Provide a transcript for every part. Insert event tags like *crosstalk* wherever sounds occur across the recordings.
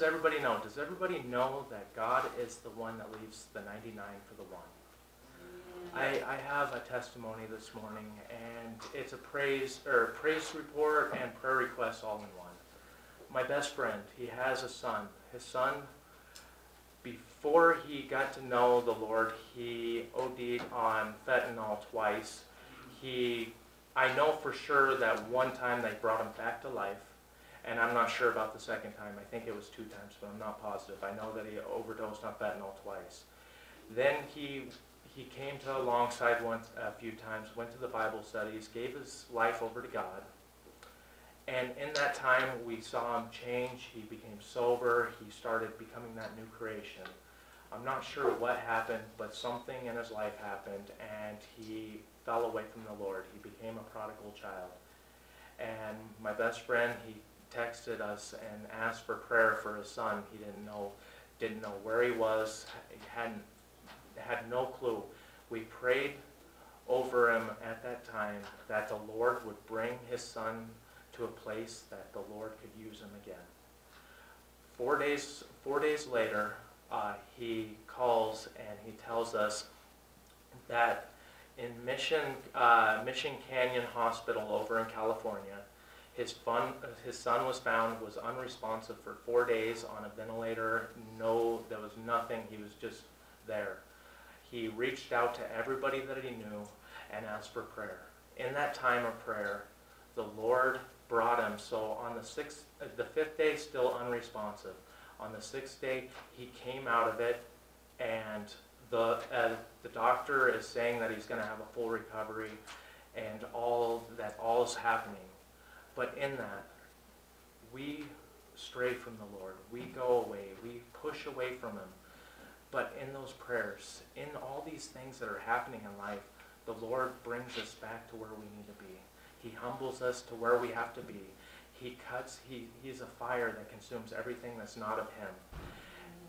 does everybody know? Does everybody know that God is the one that leaves the 99 for the one? I, I have a testimony this morning, and it's a praise or praise report and prayer request all in one. My best friend, he has a son. His son, before he got to know the Lord, he OD'd on fentanyl twice. He, I know for sure that one time they brought him back to life, and I'm not sure about the second time. I think it was two times, but I'm not positive. I know that he overdosed on fentanyl twice. Then he he came to alongside once a few times, went to the Bible studies, gave his life over to God. And in that time, we saw him change. He became sober. He started becoming that new creation. I'm not sure what happened, but something in his life happened, and he fell away from the Lord. He became a prodigal child. And my best friend, he texted us and asked for prayer for his son. He didn't know, didn't know where he was, he hadn't had no clue. We prayed over him at that time that the Lord would bring his son to a place that the Lord could use him again. Four days, four days later, uh, he calls and he tells us that in Mission, uh, Mission Canyon Hospital over in California, his, fun, his son was found, was unresponsive for four days on a ventilator. No, there was nothing. He was just there he reached out to everybody that he knew and asked for prayer. In that time of prayer, the Lord brought him. So on the sixth, the fifth day, still unresponsive. On the sixth day, he came out of it, and the uh, the doctor is saying that he's going to have a full recovery, and all that all is happening. But in that, we stray from the Lord. We go away. We push away from Him. But in those prayers, in all these things that are happening in life, the Lord brings us back to where we need to be. He humbles us to where we have to be. He cuts, he, he's a fire that consumes everything that's not of him.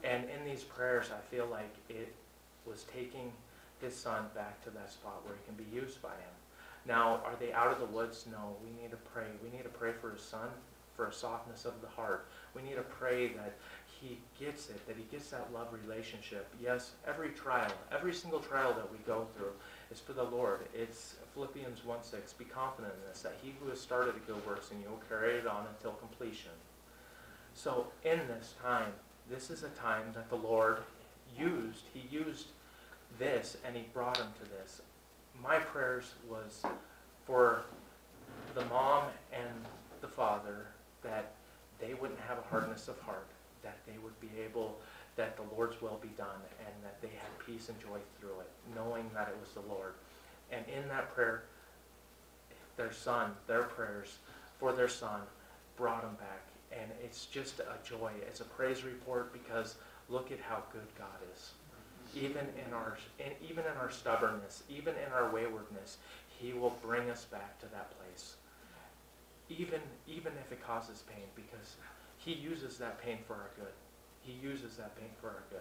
And in these prayers, I feel like it was taking his son back to that spot where he can be used by him. Now, are they out of the woods? No. We need to pray. We need to pray for his son, for a softness of the heart. We need to pray that he gets it, that he gets that love relationship. Yes, every trial, every single trial that we go through is for the Lord. It's Philippians 1 6. Be confident in this, that he who has started a good works in you will carry it on until completion. So in this time, this is a time that the Lord used. He used this and he brought him to this. My prayers was for the mom and the father that they wouldn't have a hardness of heart that they would be able, that the Lord's will be done, and that they had peace and joy through it, knowing that it was the Lord. And in that prayer, their son, their prayers for their son brought them back. And it's just a joy. It's a praise report because look at how good God is. Even in our in, even in our stubbornness, even in our waywardness, He will bring us back to that place. Even even if it causes pain, because he uses that pain for our good. He uses that pain for our good.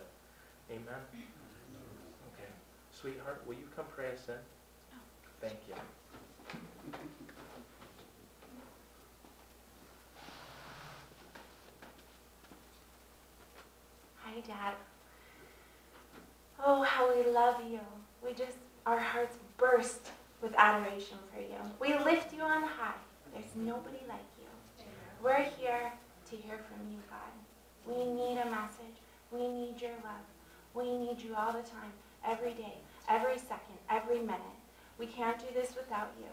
Amen? Okay. Sweetheart, will you come pray us in? Thank you. Hi, Dad. We love you. We just, our hearts burst with adoration for you. We lift you on high. There's nobody like you. We're here to hear from you, God. We need a message. We need your love. We need you all the time, every day, every second, every minute. We can't do this without you.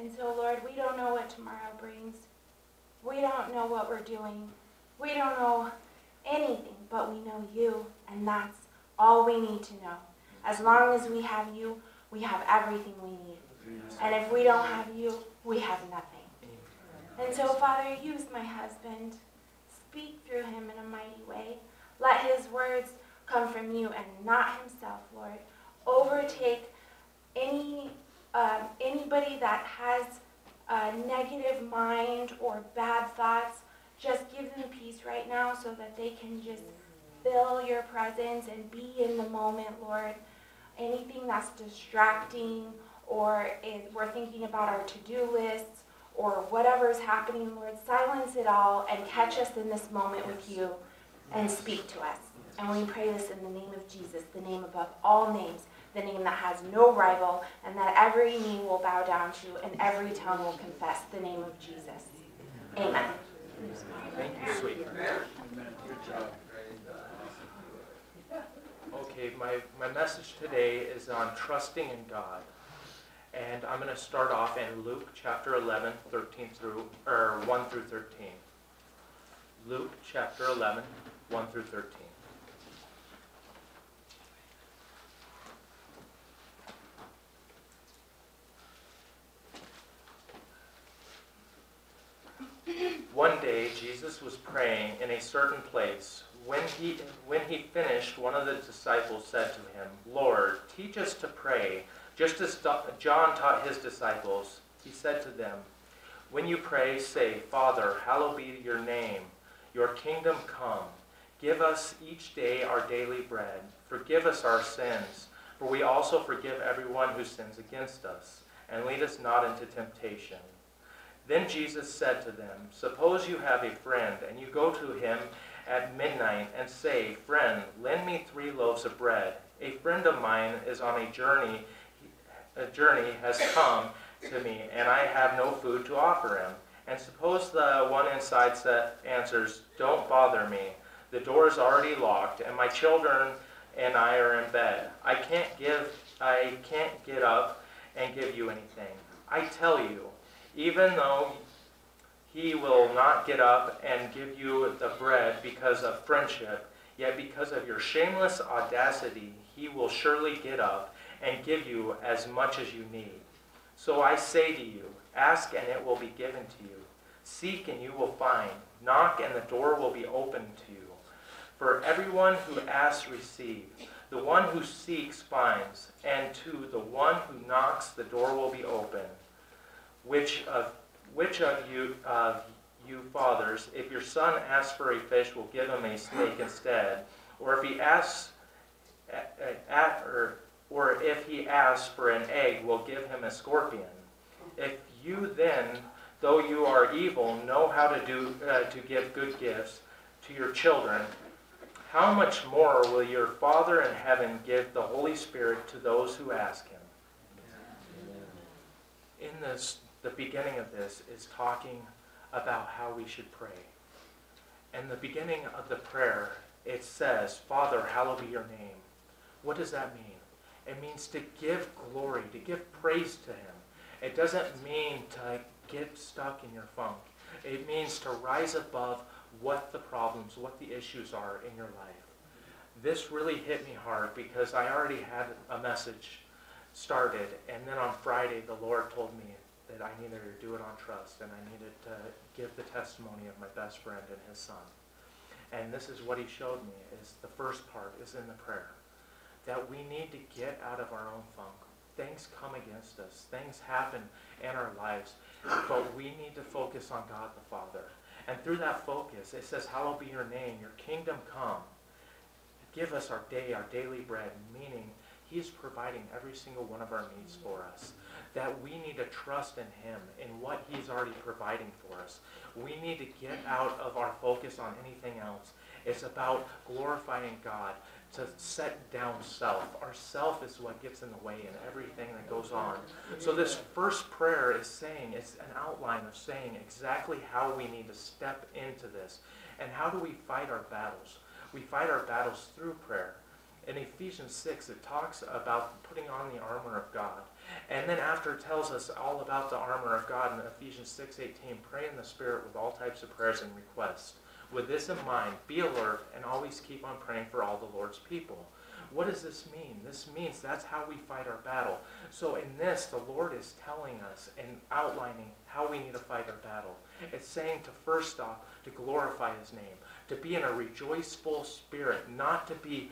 And so, Lord, we don't know what tomorrow brings. We don't know what we're doing. We don't know anything, but we know you, and that's all we need to know. As long as we have you, we have everything we need. And if we don't have you, we have nothing. And so, Father, use my husband. Speak through him in a mighty way. Let his words come from you and not himself, Lord. Overtake any um, anybody that has a negative mind or bad thoughts. Just give them peace right now so that they can just feel your presence and be in the moment, Lord. Anything that's distracting or we're thinking about our to-do lists or whatever is happening, Lord, silence it all and catch us in this moment with you and speak to us. And we pray this in the name of Jesus, the name above all names, the name that has no rival, and that every knee will bow down to and every tongue will confess the name of Jesus. Amen. Thank you, sweetheart. Okay, my, my message today is on trusting in God. And I'm going to start off in Luke chapter 11, 13 through, or 1 through 13. Luke chapter 11, 1 through 13. One day, Jesus was praying in a certain place. When he, when he finished, one of the disciples said to him, Lord, teach us to pray, just as John taught his disciples. He said to them, When you pray, say, Father, hallowed be your name. Your kingdom come. Give us each day our daily bread. Forgive us our sins, for we also forgive everyone who sins against us. And lead us not into temptation. Then Jesus said to them, Suppose you have a friend, and you go to him at midnight and say, Friend, lend me three loaves of bread. A friend of mine is on a journey, a journey has come to me, and I have no food to offer him. And suppose the one inside answers, Don't bother me. The door is already locked, and my children and I are in bed. I can't give I can't get up and give you anything. I tell you, even though he will not get up and give you the bread because of friendship, yet because of your shameless audacity, he will surely get up and give you as much as you need. So I say to you, ask and it will be given to you. Seek and you will find. Knock and the door will be opened to you. For everyone who asks receives. The one who seeks finds. And to the one who knocks the door will be opened. Which of, which of you, uh, you fathers, if your son asks for a fish, will give him a snake instead? Or if he asks, at, or, or if he asks for an egg, will give him a scorpion? If you then, though you are evil, know how to do uh, to give good gifts to your children, how much more will your Father in heaven give the Holy Spirit to those who ask him? In this the beginning of this is talking about how we should pray. And the beginning of the prayer, it says, Father, hallowed be your name. What does that mean? It means to give glory, to give praise to him. It doesn't mean to get stuck in your funk. It means to rise above what the problems, what the issues are in your life. This really hit me hard because I already had a message started, and then on Friday the Lord told me that I needed to do it on trust and I needed to give the testimony of my best friend and his son. And this is what he showed me is the first part is in the prayer. That we need to get out of our own funk. Things come against us. Things happen in our lives. But we need to focus on God the Father. And through that focus, it says, Hallowed be your name, your kingdom come. Give us our day, our daily bread, meaning He's providing every single one of our needs for us that we need to trust in Him, in what He's already providing for us. We need to get out of our focus on anything else. It's about glorifying God, to set down self. Our self is what gets in the way in everything that goes on. So this first prayer is saying, it's an outline of saying exactly how we need to step into this. And how do we fight our battles? We fight our battles through prayer. In Ephesians 6, it talks about putting on the armor of God. And then after it tells us all about the armor of God in Ephesians 6:18, pray in the Spirit with all types of prayers and requests. With this in mind, be alert and always keep on praying for all the Lord's people. What does this mean? This means that's how we fight our battle. So in this, the Lord is telling us and outlining how we need to fight our battle. It's saying to first off, to glorify his name to be in a rejoiceful spirit, not to be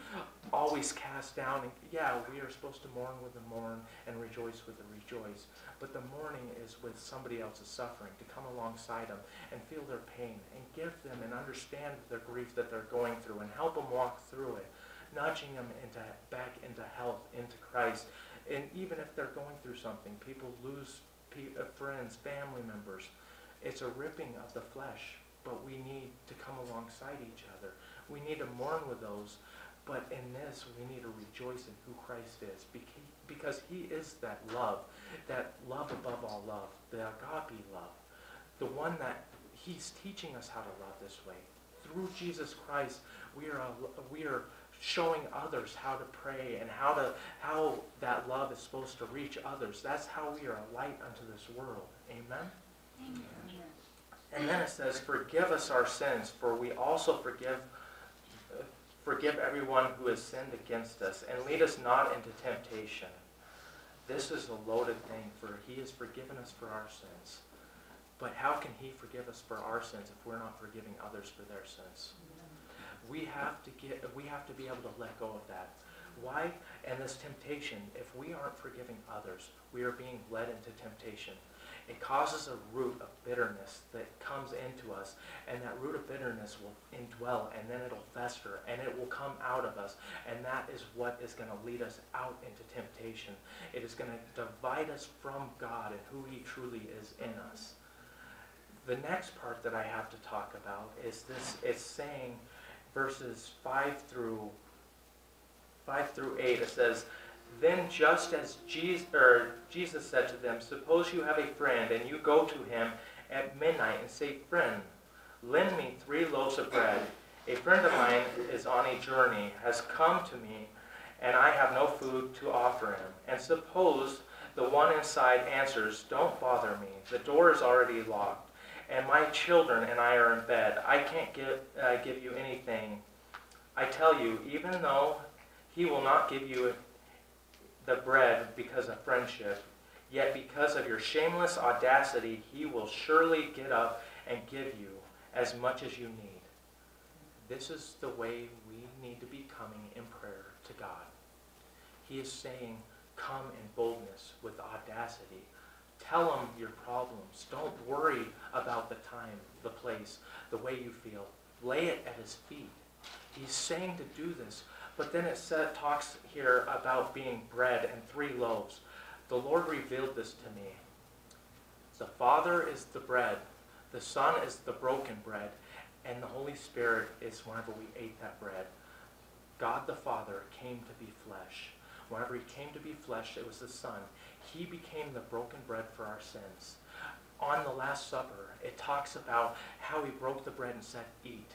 always cast down. And yeah, we are supposed to mourn with the mourn and rejoice with the rejoice. But the mourning is with somebody else's suffering, to come alongside them and feel their pain and give them and understand the grief that they're going through and help them walk through it, nudging them into back into health, into Christ. And even if they're going through something, people lose pe- uh, friends, family members. It's a ripping of the flesh, but we need to come alongside each other. We need to mourn with those, but in this, we need to rejoice in who Christ is because he is that love, that love above all love, the agape love, the one that he's teaching us how to love this way. Through Jesus Christ, we are, we are showing others how to pray and how to how that love is supposed to reach others. That's how we are a light unto this world. Amen. Amen. And then it says, "Forgive us our sins, for we also forgive forgive everyone who has sinned against us, and lead us not into temptation." This is a loaded thing, for He has forgiven us for our sins. But how can He forgive us for our sins if we're not forgiving others for their sins? We have to get. We have to be able to let go of that. Why? And this temptation, if we aren't forgiving others, we are being led into temptation. It causes a root of bitterness that comes into us, and that root of bitterness will indwell, and then it'll fester, and it will come out of us, and that is what is going to lead us out into temptation. It is going to divide us from God and who He truly is in us. The next part that I have to talk about is this: it's saying, verses five through 5 through 8, it says, Then just as Jesus, or Jesus said to them, Suppose you have a friend, and you go to him at midnight and say, Friend, lend me three loaves of bread. A friend of mine is on a journey, has come to me, and I have no food to offer him. And suppose the one inside answers, Don't bother me. The door is already locked, and my children and I are in bed. I can't give, uh, give you anything. I tell you, even though he will not give you the bread because of friendship, yet because of your shameless audacity, he will surely get up and give you as much as you need. This is the way we need to be coming in prayer to God. He is saying, Come in boldness with audacity. Tell him your problems. Don't worry about the time, the place, the way you feel. Lay it at his feet. He's saying to do this but then it said, talks here about being bread and three loaves. The Lord revealed this to me. The Father is the bread, the Son is the broken bread, and the Holy Spirit is whenever we ate that bread. God the Father came to be flesh. Whenever he came to be flesh, it was the Son. He became the broken bread for our sins. On the Last Supper, it talks about how he broke the bread and said, Eat.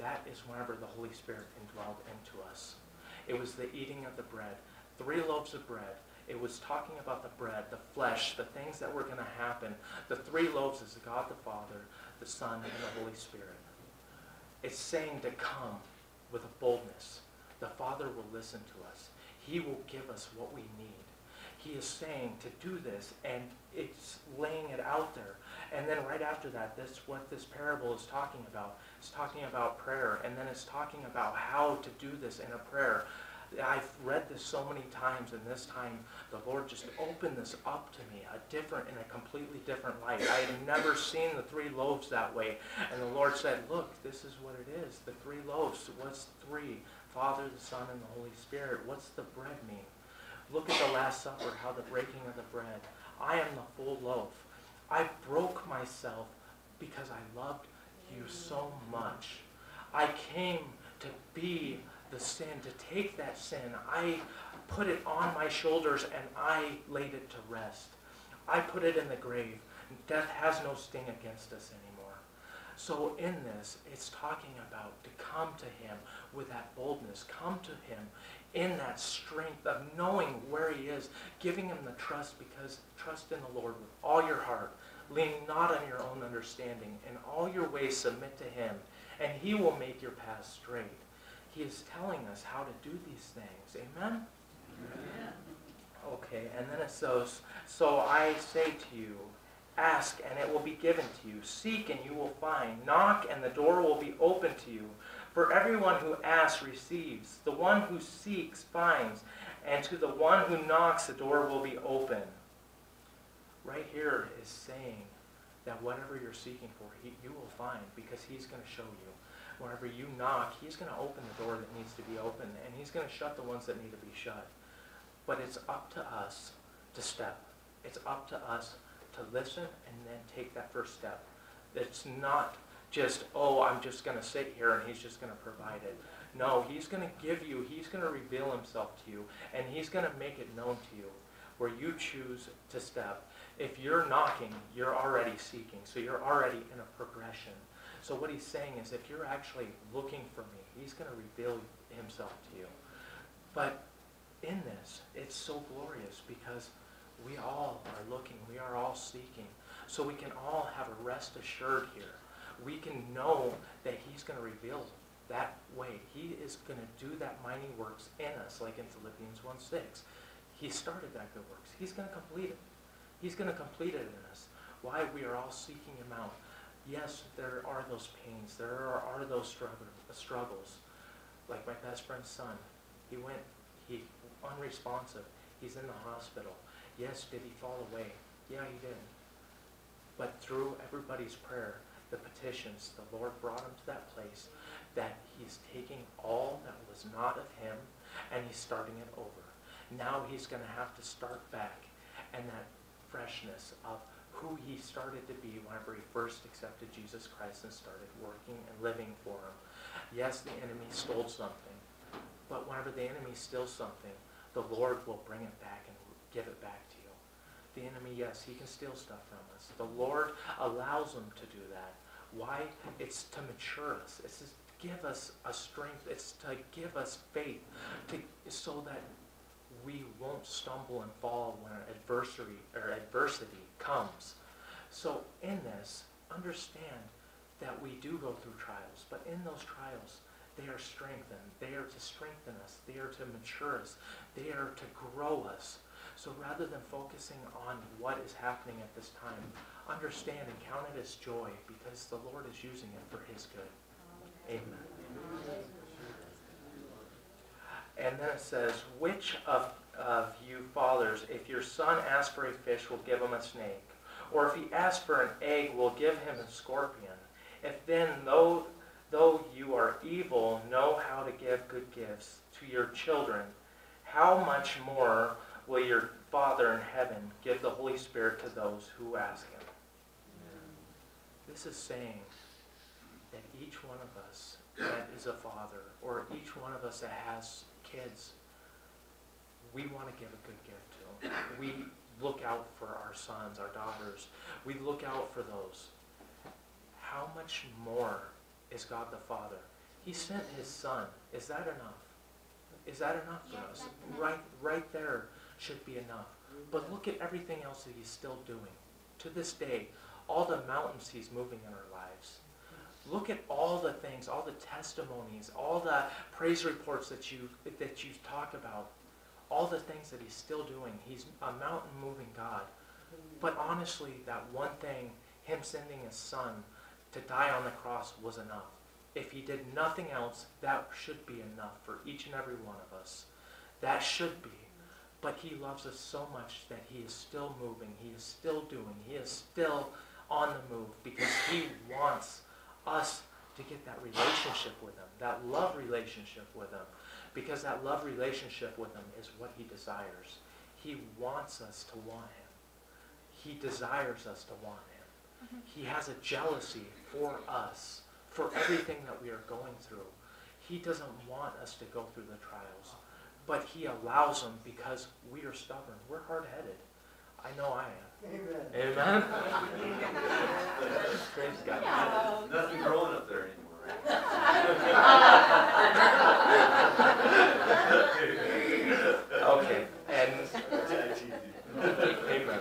That is whenever the Holy Spirit indwelled into us. It was the eating of the bread. Three loaves of bread. It was talking about the bread, the flesh, the things that were going to happen. The three loaves is God the Father, the Son, and the Holy Spirit. It's saying to come with a boldness. The Father will listen to us. He will give us what we need. He is saying to do this, and it's laying it out there. And then right after that, that's what this parable is talking about. It's talking about prayer, and then it's talking about how to do this in a prayer. I've read this so many times, and this time the Lord just opened this up to me, a different, in a completely different light. I had never seen the three loaves that way. And the Lord said, look, this is what it is. The three loaves, what's three? Father, the Son, and the Holy Spirit. What's the bread mean? Look at the Last Supper, how the breaking of the bread. I am the full loaf. I broke myself because I loved you so much. I came to be the sin, to take that sin. I put it on my shoulders and I laid it to rest. I put it in the grave. Death has no sting against us anymore. So in this, it's talking about to come to him with that boldness, come to him in that strength of knowing where he is, giving him the trust because trust in the Lord with all your heart. Lean not on your own understanding. In all your ways submit to him, and he will make your path straight. He is telling us how to do these things. Amen? Amen. Okay, and then it says, So I say to you, ask and it will be given to you. Seek and you will find. Knock and the door will be open to you. For everyone who asks receives. The one who seeks finds. And to the one who knocks, the door will be open. Right here is saying that whatever you're seeking for, he, you will find because he's going to show you. Whenever you knock, he's going to open the door that needs to be open, and he's going to shut the ones that need to be shut. But it's up to us to step. It's up to us to listen and then take that first step. It's not just, oh, I'm just going to sit here and he's just going to provide it. No, he's going to give you, he's going to reveal himself to you, and he's going to make it known to you where you choose to step. If you're knocking, you're already seeking, so you're already in a progression. So what he's saying is if you're actually looking for me, he's going to reveal himself to you. But in this, it's so glorious because we all are looking, we are all seeking. So we can all have a rest assured here. We can know that he's going to reveal that way. He is going to do that mighty works in us, like in Philippians 1 6. He started that good works. He's going to complete it. He's going to complete it in us. Why? We are all seeking him out. Yes, there are those pains. There are, are those struggles. Like my best friend's son. He went, he unresponsive. He's in the hospital. Yes, did he fall away? Yeah, he did. But through everybody's prayer, the petitions, the Lord brought him to that place that he's taking all that was not of him and he's starting it over. Now he's going to have to start back and that freshness of who he started to be whenever he first accepted Jesus Christ and started working and living for him. Yes, the enemy stole something, but whenever the enemy steals something, the Lord will bring it back give it back to you. The enemy, yes, he can steal stuff from us. The Lord allows him to do that. Why? It's to mature us. It's to give us a strength. It's to give us faith to, so that we won't stumble and fall when adversity or adversity comes. So in this, understand that we do go through trials, but in those trials, they are strengthened. They are to strengthen us. They are to mature us. They are to grow us. So rather than focusing on what is happening at this time, understand and count it as joy because the Lord is using it for his good. Amen. And then it says, which of, of you fathers, if your son asks for a fish, will give him a snake? Or if he asks for an egg, will give him a scorpion? If then, though, though you are evil, know how to give good gifts to your children, how much more will your Father in heaven give the Holy Spirit to those who ask him? This is saying that each one of us that is a father, or each one of us that has kids, we want to give a good gift to them. We look out for our sons, our daughters. We look out for those. How much more is God the Father? He sent his son. Is that enough? Is that enough for us? Right, right there should be enough. But look at everything else that he's still doing. To this day, all the mountains he's moving in our lives. Look at all the things, all the testimonies, all the praise reports that you that you've talked about, all the things that he's still doing. He's a mountain moving God. But honestly, that one thing, him sending his son to die on the cross was enough. If he did nothing else, that should be enough for each and every one of us. That should be. But he loves us so much that he is still moving. He is still doing. He is still on the move because he wants us to get that relationship with him, that love relationship with him, because that love relationship with him is what he desires. He wants us to want him. He desires us to want him. Mm-hmm. He has a jealousy for us, for everything that we are going through. He doesn't want us to go through the trials, but he allows them because we are stubborn. We're hard-headed. I know I am. Amen. Amen. *laughs* Praise God. Nothing growing up there anymore. *laughs* okay, and amen.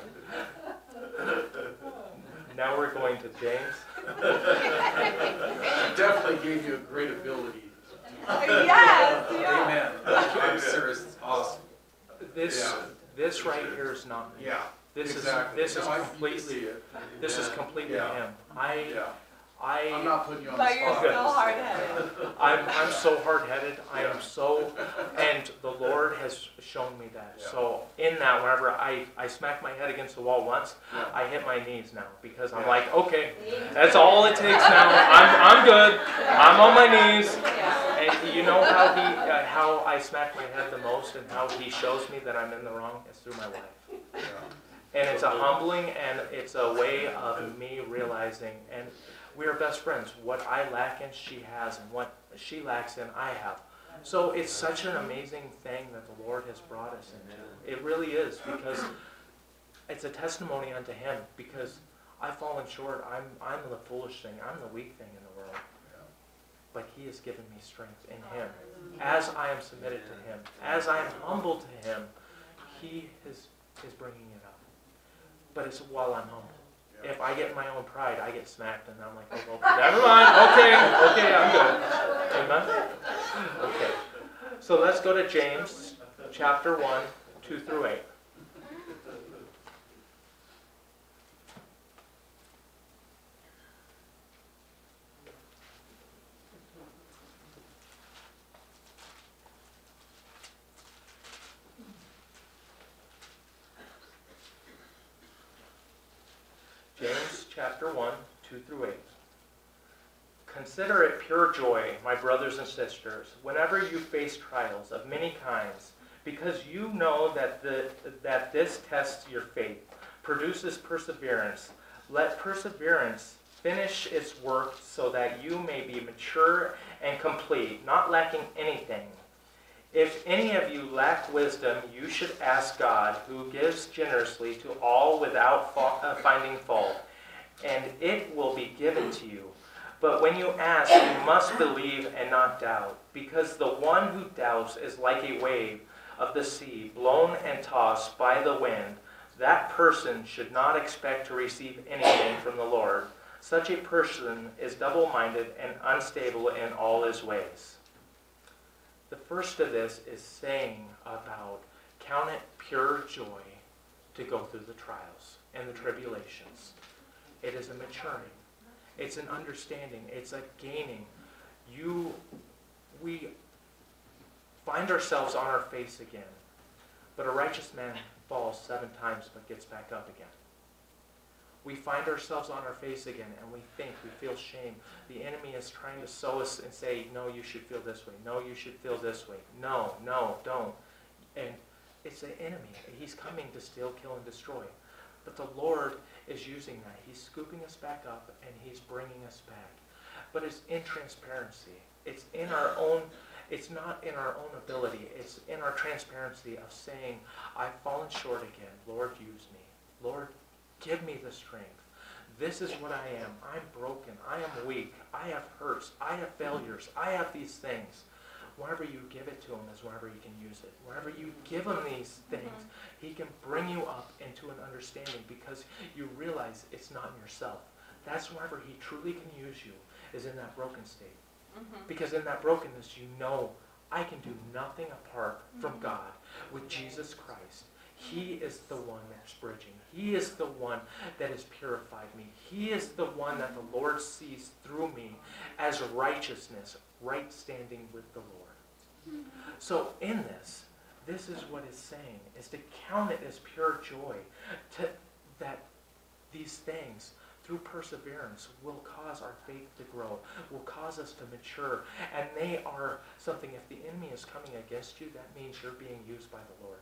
Now we're going to James. *laughs* Definitely gave you a great ability. Yes. Amen. I'm serious. It's awesome. This Yeah. this right here is not me. Yeah. This exactly. is this No, is completely see it. this is completely Yeah. him. I Yeah. I I'm not putting you on the spot. But you're spot. still hard-headed. I'm, I'm so hard-headed. I am so, and the Lord has shown me that. Yeah. So in that, whenever I, I smack my head against the wall once, Yeah. I hit my knees now because I'm Yeah. like, okay, that's all it takes now. I'm, I'm good. I'm on my knees. You know how he, uh, how I smack my head the most and how he shows me that I'm in the wrong is through my wife. And it's a humbling and it's a way of me realizing, and we are best friends. What I lack in, she has, and what she lacks in, I have. So it's such an amazing thing that the Lord has brought us into. It really is because it's a testimony unto Him. Because I've fallen short. I'm I'm the foolish thing. I'm the weak thing in the but he has given me strength in him. As I am submitted to him, as I am humble to him, he is, is bringing it up. But it's while I'm humble. If I get my own pride, I get smacked, and I'm like, oh, okay, never mind. Okay, okay, I'm good. Amen? Okay. So let's go to James chapter 1, 2 through 8. Consider it pure joy, my brothers and sisters, whenever you face trials of many kinds, because you know that, the, that this tests your faith, produces perseverance. Let perseverance finish its work so that you may be mature and complete, not lacking anything. If any of you lack wisdom, you should ask God, who gives generously to all without fa- uh, finding fault, and it will be given to you. But when you ask, you must believe and not doubt, because the one who doubts is like a wave of the sea, blown and tossed by the wind. That person should not expect to receive anything from the Lord. Such a person is double minded and unstable in all his ways. The first of this is saying about count it pure joy to go through the trials and the tribulations. It is a maturing. It's an understanding. It's a gaining. You, we find ourselves on our face again, but a righteous man falls seven times but gets back up again. We find ourselves on our face again and we think, we feel shame. The enemy is trying to sow us and say, no, you should feel this way. No, you should feel this way. No, no, don't. And it's the enemy. He's coming to steal, kill, and destroy. But the Lord is using that. He's scooping us back up and he's bringing us back. But it's in transparency. It's in our own, it's not in our own ability. It's in our transparency of saying, I've fallen short again. Lord, use me. Lord, Give me the strength. This is what I am. I'm broken. I am weak. I have hurts. I have failures. I have these things. Whenever you give it to him is whenever he can use it. Whenever you give him these mm-hmm. things, he can bring you up into an understanding because you realize it's not in yourself. That's whenever he truly can use you, is in that broken state. Mm-hmm. Because in that brokenness, you know I can do nothing apart from mm-hmm. God with Jesus Christ. He is the one that's bridging. He is the one that has purified me. He is the one that the Lord sees through me as righteousness, right standing with the Lord. So in this, this is what it's saying, is to count it as pure joy, to, that these things, through perseverance, will cause our faith to grow, will cause us to mature, and they are something, if the enemy is coming against you, that means you're being used by the Lord.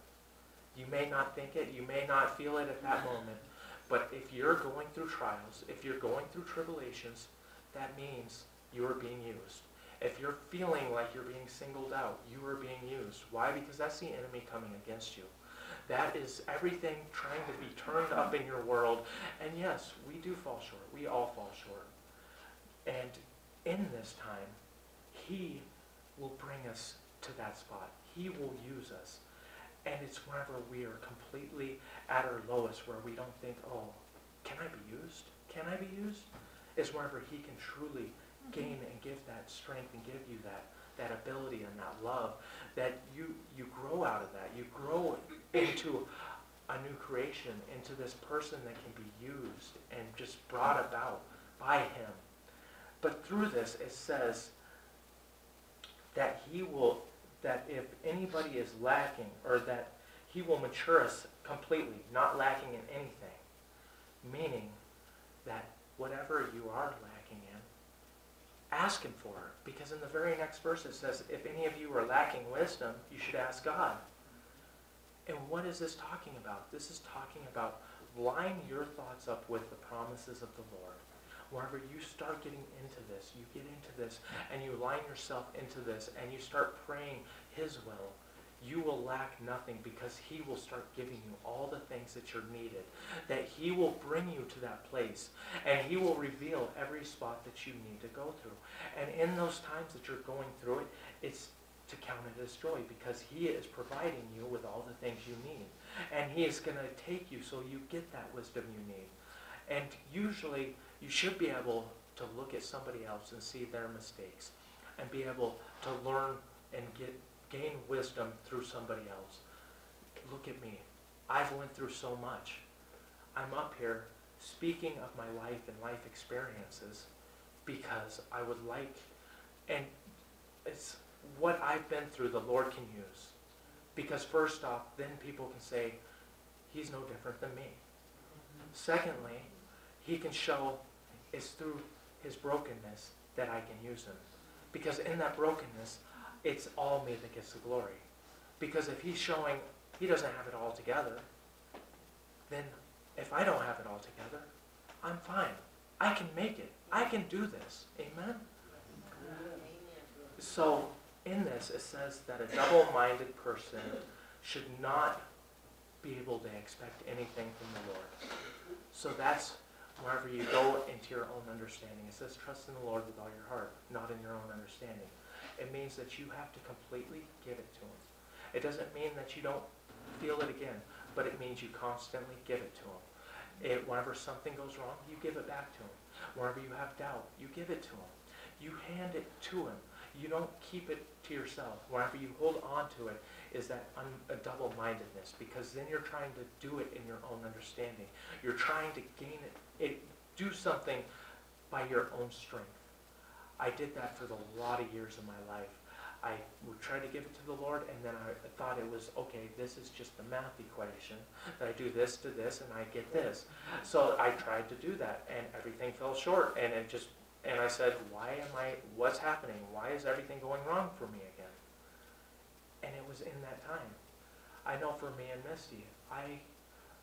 You may not think it, you may not feel it at that moment, but if you're going through trials, if you're going through tribulations, that means you are being used. If you're feeling like you're being singled out, you are being used. Why? Because that's the enemy coming against you. That is everything trying to be turned up in your world. And yes, we do fall short. We all fall short. And in this time, he will bring us to that spot. He will use us. And it's whenever we are completely at our lowest where we don't think, oh, can I be used? Can I be used? It's whenever he can truly gain and give that strength and give you that, that ability and that love that you, you grow out of that. You grow into a new creation, into this person that can be used and just brought about by him. But through this, it says that he will that if anybody is lacking, or that he will mature us completely, not lacking in anything. Meaning that whatever you are lacking in, ask him for it. Because in the very next verse it says, if any of you are lacking wisdom, you should ask God. And what is this talking about? This is talking about line your thoughts up with the promises of the Lord. Wherever you start getting into this, you get into this, and you line yourself into this, and you start praying His will, you will lack nothing because He will start giving you all the things that you're needed. That He will bring you to that place, and He will reveal every spot that you need to go through. And in those times that you're going through it, it's to count it as joy because He is providing you with all the things you need. And He is going to take you so you get that wisdom you need. And usually, you should be able to look at somebody else and see their mistakes and be able to learn and get gain wisdom through somebody else. Look at me. I've went through so much. I'm up here speaking of my life and life experiences because I would like and it's what I've been through the Lord can use. Because first off, then people can say, he's no different than me. Secondly, he can show it's through his brokenness that I can use him. Because in that brokenness, it's all me that gets the glory. Because if he's showing he doesn't have it all together, then if I don't have it all together, I'm fine. I can make it. I can do this. Amen? So in this, it says that a double-minded person should not be able to expect anything from the Lord. So that's wherever you go into your own understanding. It says, trust in the Lord with all your heart, not in your own understanding. It means that you have to completely give it to him. It doesn't mean that you don't feel it again, but it means you constantly give it to him. It, whenever something goes wrong, you give it back to him. Whenever you have doubt, you give it to him. You hand it to him. You don't keep it to yourself. Whenever you hold on to it, is that un- a double-mindedness because then you're trying to do it in your own understanding. You're trying to gain it, it do something by your own strength. I did that for a lot of years of my life. I would try to give it to the Lord, and then I thought it was okay. This is just the math equation that I do this to this, and I get this. So I tried to do that, and everything fell short, and it just. And I said, "Why am I? What's happening? Why is everything going wrong for me again?" And it was in that time. I know for me and Misty, I,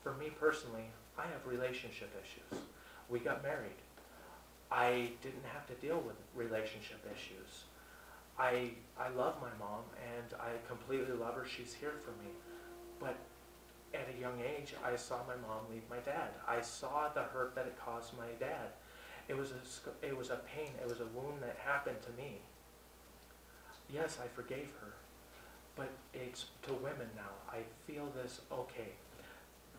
for me personally, I have relationship issues. We got married. I didn't have to deal with relationship issues. I, I love my mom and I completely love her. She's here for me. But at a young age, I saw my mom leave my dad. I saw the hurt that it caused my dad. It was a, it was a pain. It was a wound that happened to me. Yes, I forgave her. But it's to women now. I feel this, okay,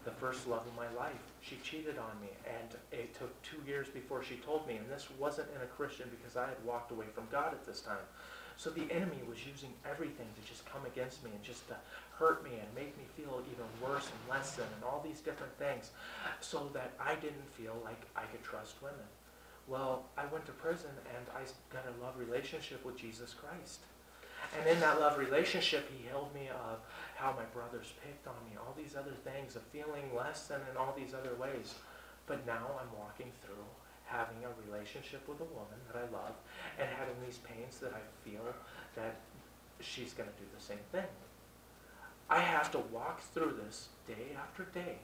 the first love of my life. She cheated on me, and it took two years before she told me. And this wasn't in a Christian because I had walked away from God at this time. So the enemy was using everything to just come against me and just to hurt me and make me feel even worse and less than and all these different things so that I didn't feel like I could trust women. Well, I went to prison and I got a love relationship with Jesus Christ. And in that love relationship, he held me of how my brothers picked on me, all these other things of feeling less than in all these other ways. But now I'm walking through having a relationship with a woman that I love and having these pains that I feel that she's going to do the same thing. I have to walk through this day after day.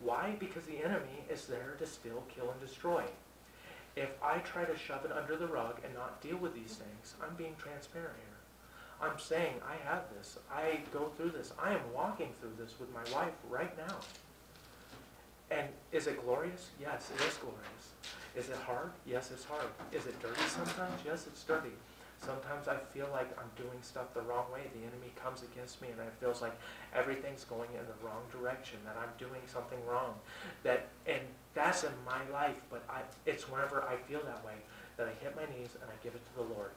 Why? Because the enemy is there to steal, kill, and destroy. If I try to shove it under the rug and not deal with these things, I'm being transparent here. I'm saying I have this. I go through this. I am walking through this with my wife right now. And is it glorious? Yes, it is glorious. Is it hard? Yes, it's hard. Is it dirty sometimes? Yes, it's dirty. Sometimes I feel like I'm doing stuff the wrong way. The enemy comes against me and it feels like everything's going in the wrong direction, that I'm doing something wrong. That and that's in my life, but I it's whenever I feel that way that I hit my knees and I give it to the Lord.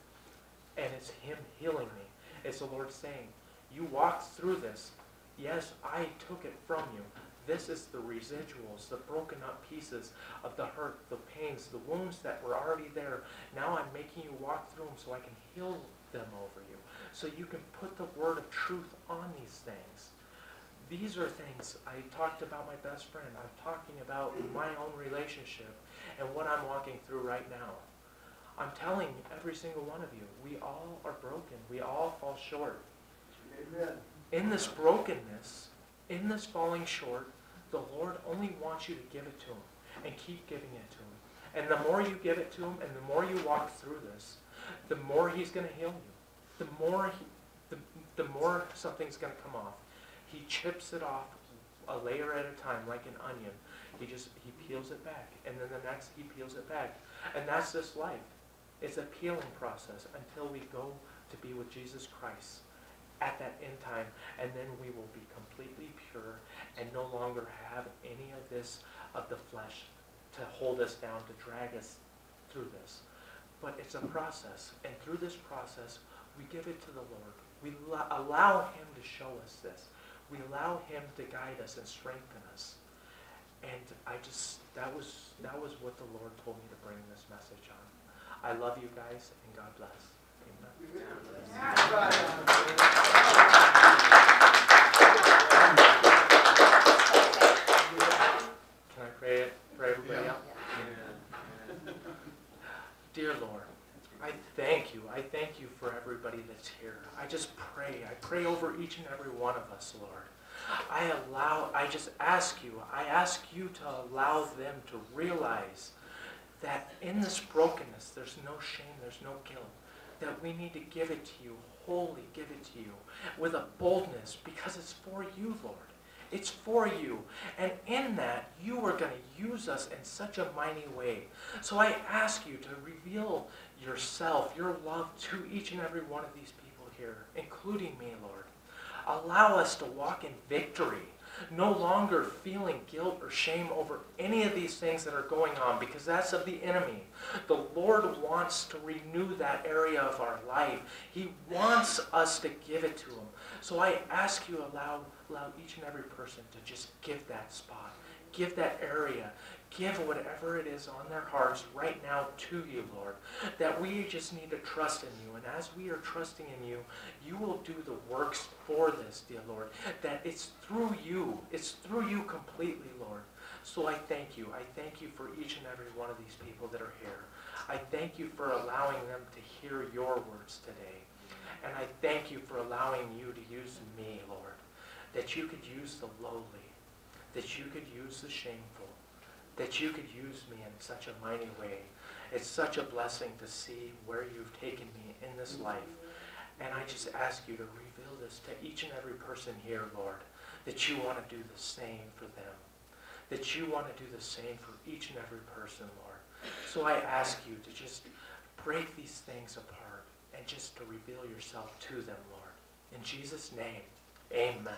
And it's him healing me. It's the Lord saying, You walked through this. Yes, I took it from you. This is the residuals, the broken up pieces of the hurt, the pains, the wounds that were already there. Now I'm making you walk through them so I can heal them over you. So you can put the word of truth on these things. These are things I talked about my best friend. I'm talking about my own relationship and what I'm walking through right now. I'm telling every single one of you, we all are broken. We all fall short. Amen. In this brokenness, in this falling short, The Lord only wants you to give it to him and keep giving it to him. And the more you give it to him and the more you walk through this, the more he's going to heal you. The more he, the, the more something's going to come off. He chips it off a layer at a time like an onion. He just he peels it back and then the next he peels it back. And that's this life. It's a peeling process until we go to be with Jesus Christ at that end time and then we will be completely pure and no longer have any of this of the flesh to hold us down, to drag us through this. But it's a process, and through this process, we give it to the Lord. We lo- allow Him to show us this. We allow Him to guide us and strengthen us. And I just, that was, that was what the Lord told me to bring this message on. I love you guys, and God bless. Amen. Can I pray it for everybody Yeah. out? Dear Lord, I thank you. I thank you for everybody that's here. I just pray. I pray over each and every one of us, Lord. I allow, I just ask you, I ask you to allow them to realize that in this brokenness, there's no shame, there's no guilt. That we need to give it to you, wholly give it to you, with a boldness, because it's for you, Lord. It's for you. And in that, you are going to use us in such a mighty way. So I ask you to reveal yourself, your love to each and every one of these people here, including me, Lord. Allow us to walk in victory, no longer feeling guilt or shame over any of these things that are going on, because that's of the enemy. The Lord wants to renew that area of our life. He wants us to give it to Him. So I ask you, allow, allow each and every person to just give that spot, give that area, give whatever it is on their hearts right now to you, Lord. That we just need to trust in you. And as we are trusting in you, you will do the works for this, dear Lord. That it's through you. It's through you completely, Lord. So I thank you. I thank you for each and every one of these people that are here. I thank you for allowing them to hear your words today. And I thank you for allowing you to use me, Lord. That you could use the lowly. That you could use the shameful. That you could use me in such a mighty way. It's such a blessing to see where you've taken me in this life. And I just ask you to reveal this to each and every person here, Lord. That you want to do the same for them. That you want to do the same for each and every person, Lord. So I ask you to just break these things apart and just to reveal yourself to them, Lord. In Jesus' name, amen.